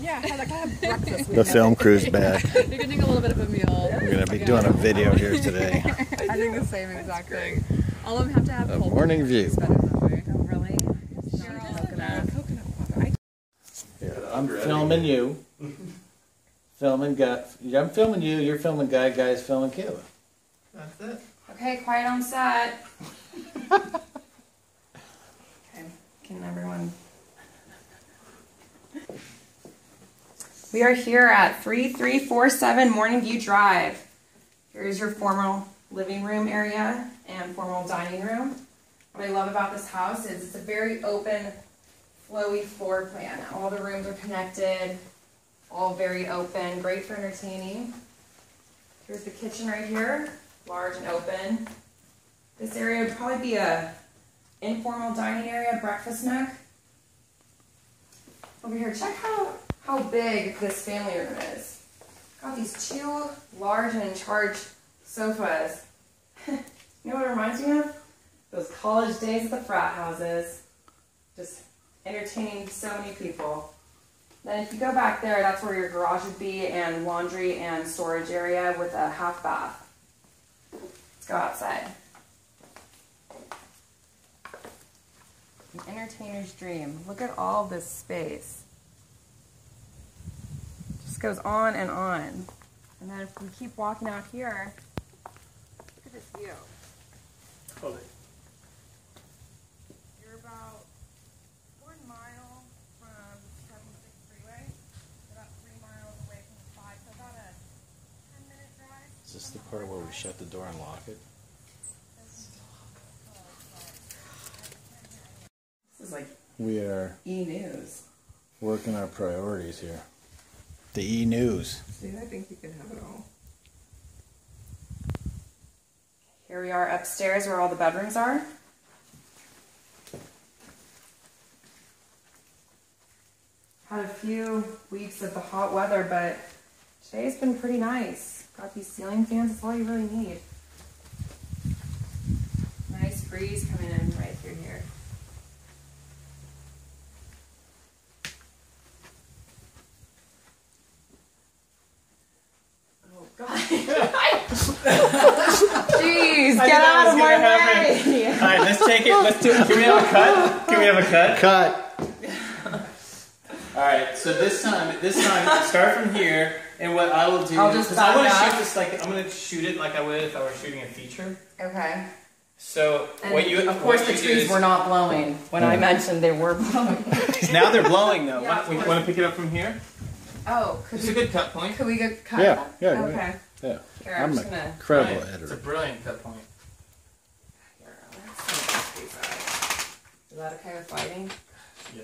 Yeah, had like I had breakfast. The film crew's back. You're getting a little bit of a meal. We're gonna be doing a video here today. I think the same exact thing. All of them have to have A cold morning water. view. It's better that way. Really? They're all coconut. coconut water. Yeah, I'm filming you. Filming guy. I'm filming you. You're filming guy. Guy's filming Kayla. That's it. Okay, quiet on set. okay, can everyone? We are here at 3347 Morning View Drive. Here's your formal living room area and formal dining room. What I love about this house is it's a very open, flowy floor plan. All the rooms are connected, all very open, great for entertaining. Here's the kitchen right here, large and open. This area would probably be a informal dining area, breakfast nook. Over here, check how, how big this family room is. Got these two large and in charge sofas. you know what it reminds me of? Those college days at the frat houses. Just entertaining so many people. Then if you go back there, that's where your garage would be and laundry and storage area with a half bath. Let's go outside. An entertainer's dream. Look at all this space. Just goes on and on. And then if we keep walking out here, look at this view. Hold it. You're about one mile from 76 Freeway, about three miles away from the spot, so about a 10 minute drive. Is this the part where we shut the door and lock it? This is like We are e news. working our priorities here. The E News. See, I think you can have it all. Here we are upstairs where all the bedrooms are. Had a few weeks of the hot weather, but today's been pretty nice. Got these ceiling fans, that's all you really need. Nice breeze coming in right through here. Oh god. Jeez, get out of my way. All right, let's take it. Let's do. It. Can we have a cut? Can we have a cut? Cut. All right. So this time, this time, start from here, and what I will do. I'll just 'cause I want to shoot this like I'm going to shoot it like I would if I were shooting a feature. Okay. So And what you of course the trees were not blowing when I Hmm. mentioned they were blowing. Now they're blowing though. Yeah, Want- we want to pick it up from here. oh, could It's we, a good cut point. could we get cut? Yeah, yeah, Okay. yeah. Yeah. Here, I'm, I'm an gonna. incredible Right. It's a brilliant cut point. Here, let's see what. Is that okay with fighting? Yeah.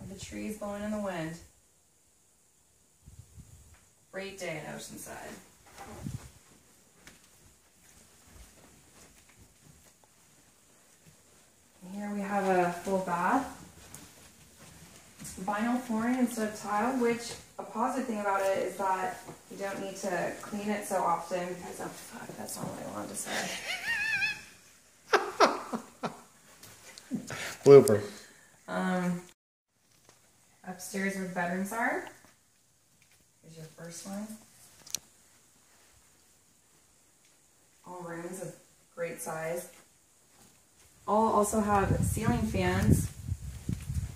Are the trees blowing in the wind? Great day in Oceanside. And Here we have a full bath. Vinyl flooring instead of tile, which a positive thing about it is that you don't need to clean it so often because oh fuck, that's not what I wanted to say. Blooper. Um, upstairs where the bedrooms are. is your first one. All rooms of great size. All also have ceiling fans,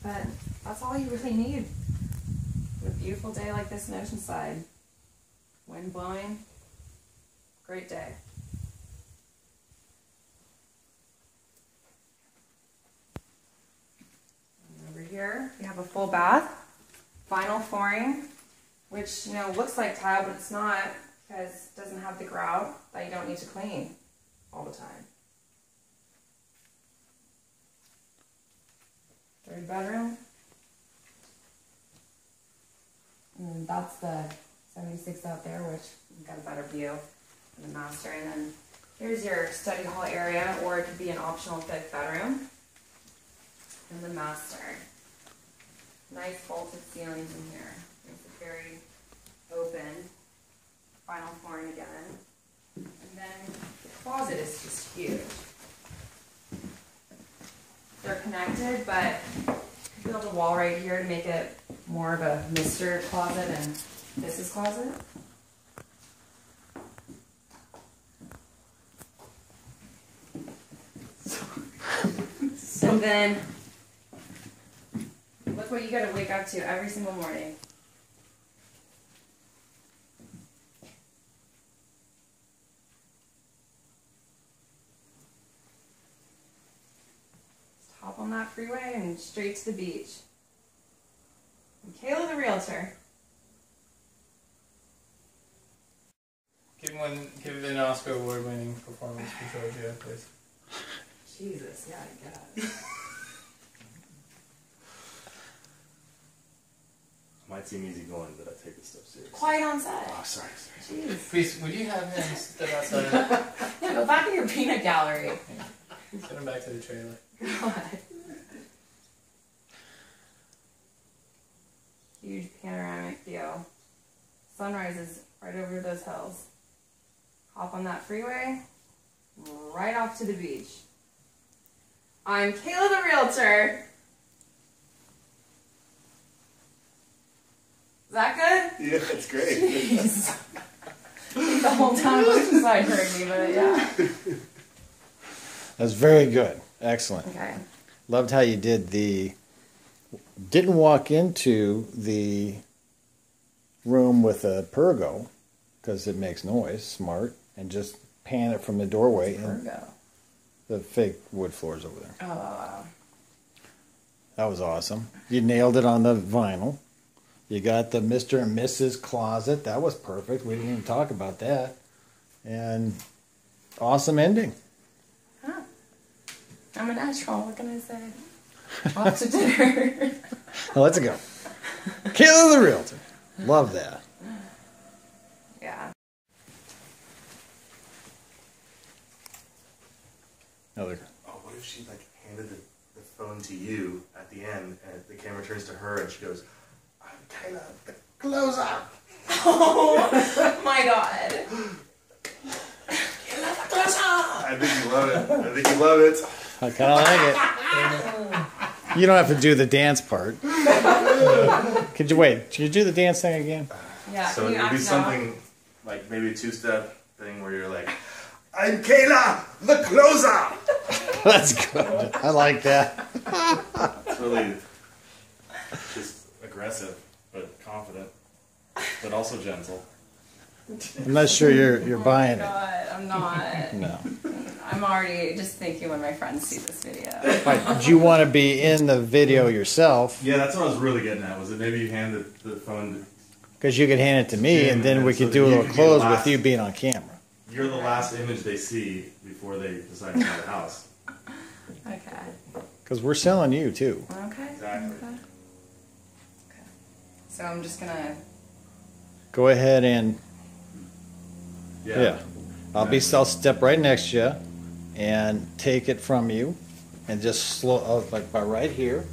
but that's all you really need. A beautiful day like this in Oceanside. Wind blowing. Great day. And Over here, we have a full bath, vinyl flooring, which you know looks like tile, but it's not because it doesn't have the grout that you don't need to clean all the time. Third bedroom. And that's the 76 out there, which you've got a better view than the master. And then here's your study hall area, or it could be an optional fifth bedroom. And the master. Nice vaulted ceilings in here. It's it very open. Vinyl flooring again. And then the closet is just huge. They're connected, but you build a wall right here to make it more of a Mr. closet and Mrs. closet. And then look what you gotta wake up to every single morning. Hop on that freeway and straight to the beach. And Kayla the realtor. Give one, give an Oscar award-winning performance for Georgia, please. Jesus, yeah, I guess. Might seem easy going, but I take this stuff serious. Quiet on set. Oh, sorry, sorry. Jeez. Please, would you have him step outside? Yeah, go back in your peanut gallery. Send him back to the trailer. God. Huge panoramic view. Sunrise is right over those hills. Hop on that freeway, right off to the beach. I'm Kayla the Realtor. Is that good? Yeah, that's great. Jeez. the whole time Oceanside heard me, but yeah. That's very good. Excellent. Okay. Loved how you did the. Didn't walk into the room with a Pergo because it makes noise. Smart. And just pan it from the doorway and the fake wood floors over there. Oh, wow. That was awesome. You nailed it on the vinyl. You got the Mr. and Mrs. closet. That was perfect. We didn't even talk about that. And awesome ending. Huh. I'm a natural. What can I say? Off to dinner. Now let's go. Kayla the Realtor. Love that. yeah. Another. Oh, what if she like handed the, the phone to you at the end, and the camera turns to her, and she goes, "I'm Kayla, the closer." Oh my god. I think you love it. I think you love it. I kind of like it. You don't have to do the dance part. Could you wait? Could you do the dance thing again? Yeah. So it would be act now? something like maybe a two-step thing where you're like, "I'm Kayla, the closer." That's good. I like that. It's really just aggressive, but confident, but also gentle. I'm not sure you're you're buying it. Oh God, I'm not. No. I'm already just thinking when my friends see this video. Right. Do you want to be in the video yourself? Yeah, that's what I was really getting at. Was it maybe you hand the, the phone? Because you could hand it to me, and then we So could that do a little close the with you being on camera. You're the last image they see before they decide to buy the house. Okay. Because we're selling you too. Okay. Exactly. Okay. Okay. So I'm just gonna. Go ahead and Yeah. yeah. I'll be. I'll step right next to you, and take it from you, and just slow. Oh, like by right here.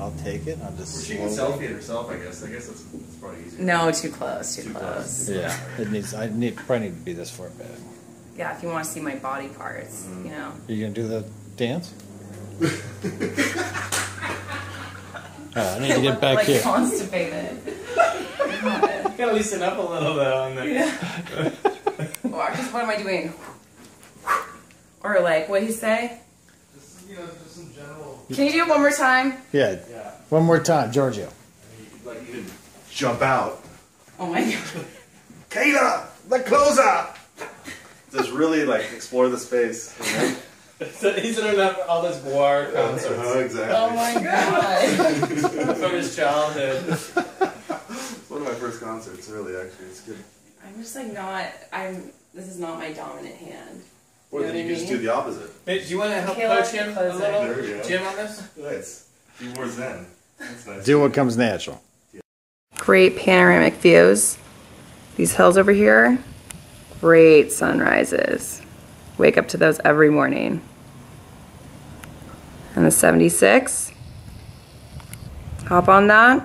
I'll take it. I'll just. Or she can slowly- selfie it herself, I guess. I guess that's, that's probably easier. No, too close. Too, Too close. close. Yeah. It needs. I need. Probably need to be this far back. Yeah, if you want to see my body parts, you know. Are you gonna do the dance? Uh, I need to get back like here. constipated. God. Gotta loosen up a little though. On the, Or just what am I doing? Or like, what do you say? Just, you know, just some general. Can you do it one more time? Yeah. Yeah. One more time, Giorgio. Like you can jump out. Oh my god. Kayla, the closer! Just really like explore the space. You know? so he's in enough all those war concerts Uh-huh, exactly. Oh my god. from his childhood. It's one of my first concerts, really, actually. It's good. I'm just like not. I'm. This is not my dominant hand. Or You know then you can just do the opposite. Hey, do you want to help Kayla, coach him a little, There we go. Jim, on this? Nice. A few more zen. That's nice. Do what comes natural. Great panoramic views. These hills over here, great sunrises. Wake up to those every morning. And the 76, hop on that,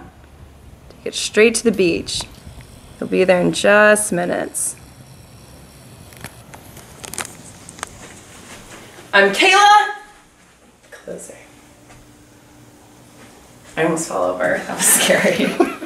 take it straight to the beach. You'll be there in just minutes. I'm Kayla. Closer. I almost fell over. That was scary.